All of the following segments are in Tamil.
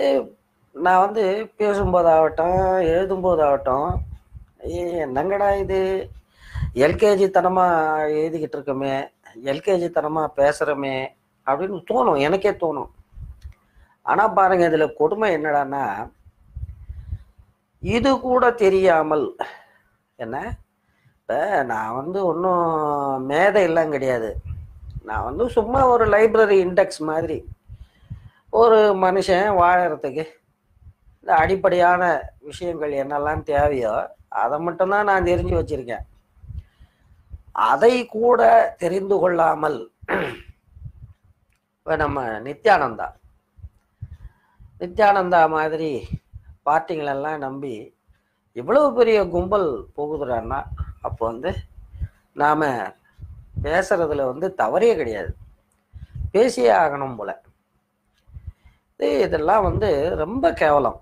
இது நான் வந்து பேசும்போதாகட்டும் எழுதும்போதாகட்டும் ஏ என்னங்கடா இது? எல்கேஜி தனமாக எழுதிக்கிட்டு இருக்கோமே எல்கேஜி தனமாக பேசுகிறோமே அப்படின்னு தோணும் எனக்கே தோணும். ஆனால் பாருங்க இதில் கொடுமை என்னடான்னா இது கூட தெரியாமல் என்ன? இப்போ நான் வந்து ஒன்றும் மேதை எல்லாம் கிடையாது. நான் வந்து சும்மா ஒரு லைப்ரரி இண்டெக்ஸ் மாதிரி. ஒரு மனுஷன் வாழறதுக்கு இந்த அடிப்படையான விஷயங்கள் என்னெல்லாம் தேவையோ அதை மட்டும்தான் நான் தெரிஞ்சு வச்சிருக்கேன். அதை கூட தெரிந்து கொள்ளாமல் இப்போ நம்ம நித்யானந்தா. நித்யானந்தா மாதிரி பார்ட்டிங்களெல்லாம் நம்பி இவ்வளவு பெரிய கும்பல் போகுதுறான்னா அப்போ வந்து நாம் பேசுறதுல வந்து தவறே கிடையாது. பேசியே ஆகணும் போல. இதெல்லாம் வந்து ரொம்ப கேவலம்.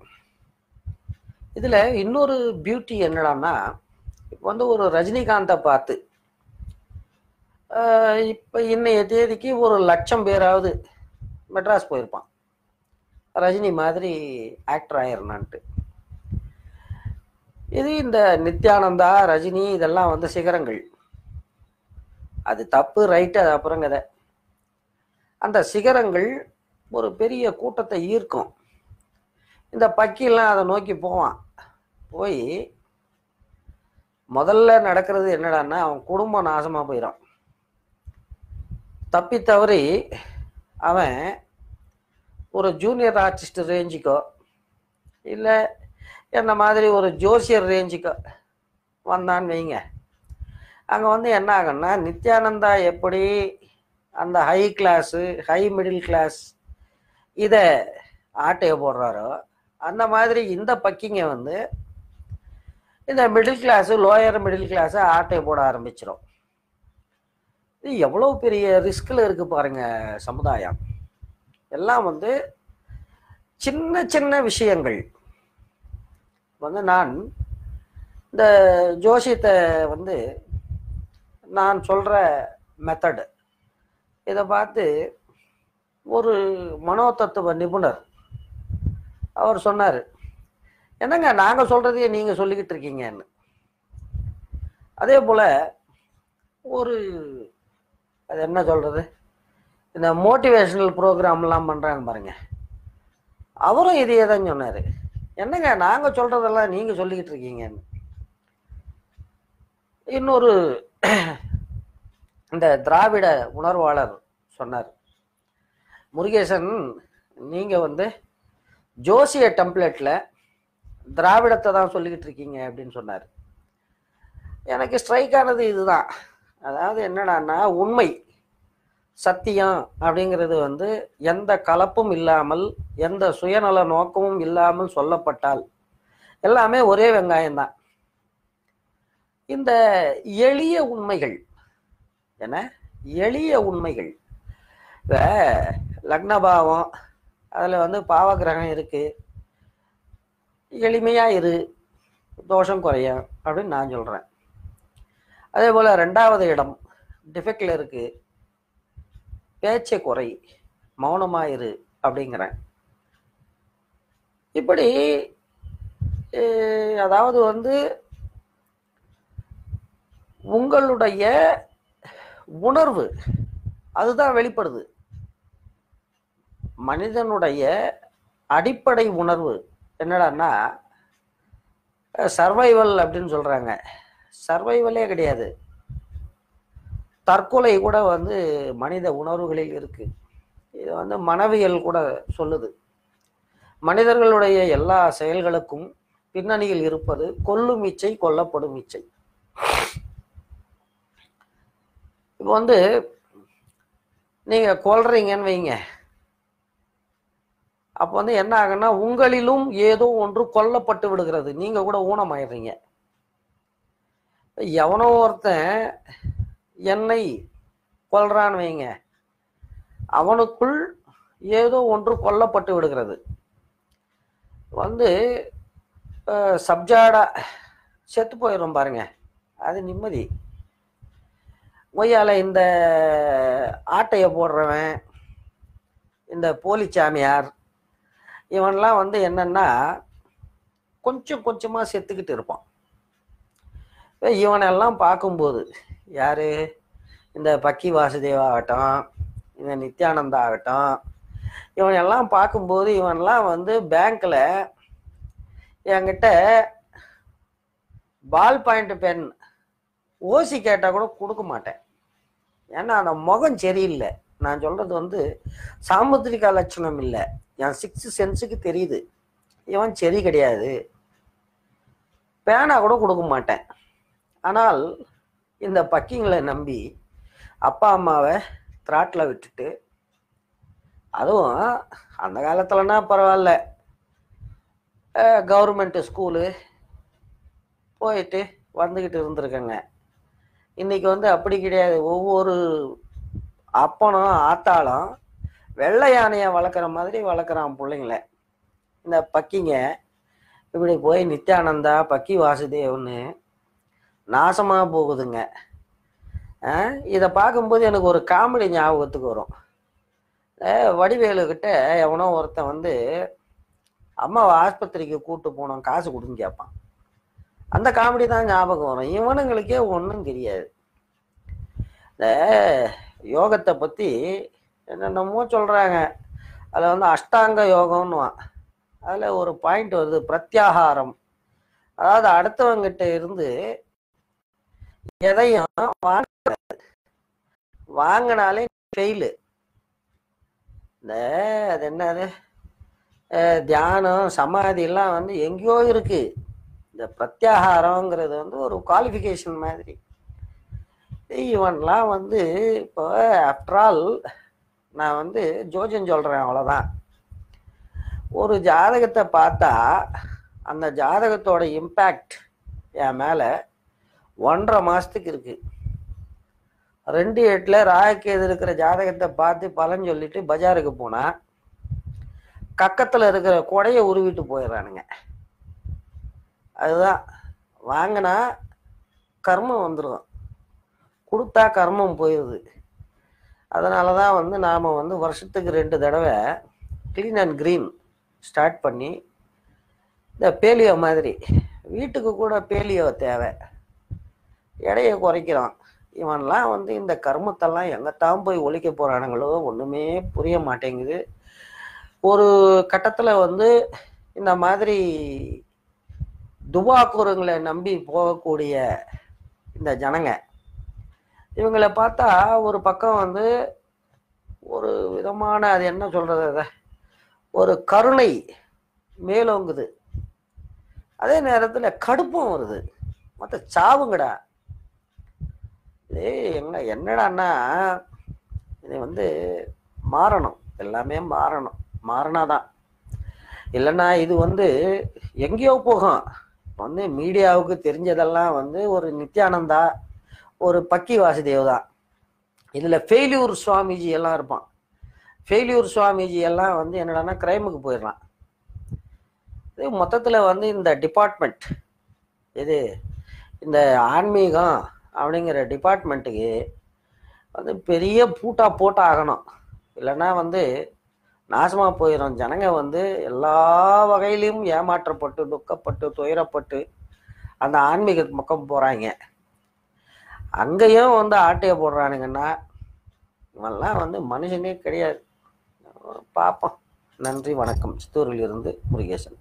இதில் இன்னொரு பியூட்டி என்னடான்னா இப்போ வந்து ஒரு ரஜினிகாந்தை பார்த்து இப்போ இன்னைய தேதிக்கு ஒரு லட்சம் பேராவது மெட்ராஸ் போயிருப்பான். ரஜினி மாதிரி ஆக்டர் ஆயிரனான்ட்டு இது இந்த நித்யானந்தா ரஜினி இதெல்லாம் வந்து சிகரங்கள். அது தப்பு ரைட்டு அது அப்புறம் கதை அந்த சிகரங்கள் ஒரு பெரிய கூட்டத்தை ஈர்க்கும். இந்த பக்கிலாம் அதை நோக்கி போவான். போய் முதல்ல நடக்கிறது என்னடான்னா அவன் குடும்பம் நாசமாக போயிடும் தப்பி தவறி அவன் ஒரு ஜூனியர் ஆர்டிஸ்ட் ரேஞ்சுக்கோ இல்லை என்ன மாதிரி ஒரு ஜோசியர் ரேஞ்சுக்கோ வந்தான்னு வைங்க. அங்கே வந்து என்ன ஆகும்னா நித்யானந்தா எப்படி அந்த high class high middle class இதை ஆட்டையை போடுறாரோ அந்த மாதிரி இந்த பக்கிங்க வந்து இந்த middle class lower middle class ஆட்டையை போட ஆரம்பிச்சிடும் இது எவ்வளோ பெரிய ரிஸ்கில் இருக்குது பாருங்க சமுதாயம். எல்லாம் வந்து சின்ன சின்ன விஷயங்கள். வந்து நான் இந்த ஜோசியத்தை வந்து நான் சொல்கிற மெத்தடு இதை பார்த்து ஒரு மனோதத்துவ நிபுணர். அவர் சொன்னார் என்னங்க நாங்கள் சொல்கிறதையே நீங்கள் சொல்லிக்கிட்டு இருக்கீங்கன்னு. அதே போல் ஒரு அது என்ன சொல்கிறது இந்த மோட்டிவேஷனல் ப்ரோக்ராம்லாம் பண்ணுறாங்க பாருங்க. அவரும் இதையே தான் சொன்னார். என்னங்க நாங்கள் சொல்கிறதெல்லாம் நீங்கள் சொல்லிக்கிட்டு இருக்கீங்கன்னு. இன்னொரு இந்த திராவிட உணர்வாளர் சொன்னார். முருகேசன் நீங்கள் வந்து ஜோசிய டெம்ப்ளேட்டில் திராவிடத்தை தான் சொல்லிக்கிட்டு இருக்கீங்க அப்படின்னு சொன்னார். எனக்கு ஸ்ட்ரைக் ஆனது இதுதான். அதாவது என்னடான்னா உண்மை சத்தியம் அப்படிங்கிறது வந்து எந்த கலப்பும் இல்லாமல் எந்த சுயநல நோக்கமும் இல்லாமல் சொல்லப்பட்டால் எல்லாமே ஒரே வெங்காயம் தான் இந்த எளிய உண்மைகள் என்ன? எளிய உண்மைகள். இப்போ லக்னபாவம் அதில் வந்து பாவகிரகம் இருக்கு. எளிமையாக இரு தோஷம் குறையும் அப்படின்னு நான் சொல்கிறேன் அதே போல் ரெண்டாவது இடம் டிஃபெக்டில் இருக்கு. பேச்சை குறை மௌனமாக இரு அப்படிங்கிறேன். இப்படி அதாவது வந்து உங்களுடைய உணர்வு அதுதான் வெளிப்படுது. மனிதனுடைய அடிப்படை உணர்வு என்னடான்னா சர்வைவல் அப்படின்னு சொல்கிறாங்க சர்வைவலே கிடையாது. தற்கொலை கூட வந்து மனித உணர்வுகளில் இருக்குது இது வந்து மனவியல் கூட சொல்லுது. மனிதர்களுடைய எல்லா செயல்களுக்கும் பின்னணியில் இருப்பது கொல்லும் இச்சை கொல்லப்படும் இச்சை. இப்போ வந்து நீங்கள் கொல்றீங்கன்னு வைங்க. அப்போ வந்து என்ன ஆகுன்னா உங்களிலும் ஏதோ ஒன்று கொல்லப்பட்டு விடுகிறது. நீங்க கூட ஊனமாயிடுறீங்க. எவனோ ஒருத்தன் என்னை கொல்றான்னு வைங்க. அவனுக்குள் ஏதோ ஒன்று கொல்லப்பட்டு விடுகிறது. வந்து சப்ஜாடா செத்து போயிடும் பாருங்க. அது நிம்மதி. ஒய்யால இந்த ஆட்டையை போடுறவன் இந்த போலி சாமியார் இவன்லாம் வந்து என்னென்னா கொஞ்சம் கொஞ்சமாக செத்துக்கிட்டு இருப்பான். இவனெல்லாம் பார்க்கும்போது யார்? இந்த பக்கி வாசுதேவா ஆகட்டும் இந்த நித்யானந்தா ஆகட்டும் இவனெல்லாம் பார்க்கும்போது இவன்லாம் வந்து பேங்க்கில் என்கிட்ட பால் பாயிண்ட் பென் ஓசி கேட்டால் கூட கொடுக்க மாட்டேன். ஏன்னா அந்த முகம் சரியில்லை. நான் சொல்றது வந்து சாமுத்திரிகா லட்சணம் இல்லை. என் சிக்ஸ் சென்ஸுக்கு தெரியுது. இவன் சரி கிடையாது. பேனா கூட கொடுக்க மாட்டேன். ஆனால் இந்த பக்கிங்களை நம்பி அப்பா அம்மாவை திராட்டில் விட்டுட்டு அதுவும் அந்த காலத்துலனா பரவாயில்ல. கவர்மெண்ட்டு ஸ்கூலு போயிட்டு வந்துக்கிட்டு இருந்திருக்கேங்க. இன்றைக்கி வந்து அப்படி கிடையாது. ஒவ்வொரு அப்பனும் ஆத்தாளும் வெள்ளை யானையை வளர்க்குற மாதிரி வளர்க்குறான் பிள்ளைங்கள. இந்த பக்கிங்க இப்படி போய் நித்யானந்தா பக்கி வாசுதேவன்னு நாசமாக போகுதுங்க. இதை பார்க்கும்போது எனக்கு ஒரு காமெடி ஞாபகத்துக்கு வரும். வடிவேலுக்கிட்ட எவனோ ஒருத்தன் வந்து அம்மாவை ஆஸ்பத்திரிக்கு கூப்பிட்டு போனோம் காசு கொடுன்னு கேட்பான். அந்த காமெடி தான் ஞாபகம் வரும். இவனுங்களுக்கே ஒன்றும் தெரியாது. யோகத்தை பற்றி என்னென்னமோ சொல்கிறாங்க அதில் வந்து அஷ்டாங்க யோகம்னுவான் அதில் ஒரு பாயிண்ட் வருது பிரத்யாகாரம். அதாவது அடுத்தவங்கிட்ட இருந்து எதையும் வாங்க வாங்கினாலே ஃபெயிலு இந்த அது என்னது? தியானம் சமாதியெல்லாம் வந்து எங்கேயோ இருக்குது இந்த பிரத்யாகாரங்கிறது வந்து ஒரு குவாலிஃபிகேஷன் மாதிரி. இவன்லாம் வந்து இப்போ ஆஃப்டர் ஆல் நான் வந்து ஜோஜன் சொல்கிறேன் அவ்வளோதான் ஒரு ஜாதகத்தை பார்த்தா அந்த ஜாதகத்தோட இம்பேக்ட் என் மேலே ஒன்றரை மாதத்துக்கு இருக்குது ரெண்டு எட்டில் ராயக்கேது இருக்கிற ஜாதகத்தை பார்த்து பலன் சொல்லிட்டு பஜாருக்கு போனால் கக்கத்தில் இருக்கிற கொடையை உருவிட்டு போயிடுறானுங்க. அதுதான். வாங்கினா கர்மம் வந்துடும் கொடுத்தா கர்மம் போயிடுது. அதனால தான் வந்து நாம் வந்து வருஷத்துக்கு ரெண்டு தடவை க்ளீன் அண்ட் க்ரீன் ஸ்டார்ட் பண்ணி இந்த பேலியோ மாதிரி வீட்டுக்கு கூட பேலியோ தேவை. எடையை குறைக்கிறோம் இவன்லாம் வந்து இந்த கர்மத்தெல்லாம் எங்கத்தான் போய் ஒழிக்க போகிறானுங்களோ ஒன்றுமே புரிய மாட்டேங்குது. ஒரு கட்டத்தில் வந்து இந்த மாதிரி துபாக்கூரங்களை நம்பி போகக்கூடிய இந்த ஜனங்க இவங்களை பார்த்தா ஒரு பக்கம் வந்து ஒரு விதமான அது என்ன சொல்கிறது அதை? ஒரு கருணை மேலோங்குது. அதே நேரத்தில் கடுப்பும் வருது. மற்ற சாவுங்கடா. ஏய் என்ன என்னடான்னா இது வந்து மாறணும். எல்லாமே மாறணும். மாறினாதான். இல்லைன்னா இது வந்து எங்கேயோ போகும். வந்து மீடியாவுக்கு தெரிஞ்சதெல்லாம் வந்து ஒரு நித்யானந்தா ஒரு பக்கி வாசுதேவ் தான் இதில் ஃபெயில்யூர் சுவாமிஜி எல்லாம் இருப்பான். ஃபெயில்யூர் சுவாமிஜி எல்லாம் வந்து என்னடானா கிரைமுக்கு போயிடலாம். இது மொத்தத்தில் வந்து இந்த டிபார்ட்மெண்ட் இது இந்த ஆன்மீகம் அப்படிங்கிற டிபார்ட்மெண்ட்டுக்கு வந்து பெரிய பூட்டா போட்டு ஆகணும் இல்லைன்னா வந்து நாசமாக போயிடும். ஜனங்க வந்து எல்லா வகையிலையும் ஏமாற்றப்பட்டு துக்கப்பட்டு துயரப்பட்டு அந்த ஆன்மீக பக்கம் போகிறாங்க அங்கேயும் வந்து ஆட்டையை போடுறானுங்கன்னா இவெல்லாம் வந்து மனுஷனே கிடையாது. பார்ப்போம் நன்றி வணக்கம். சித்தூரில் இருந்து முருகேசன்.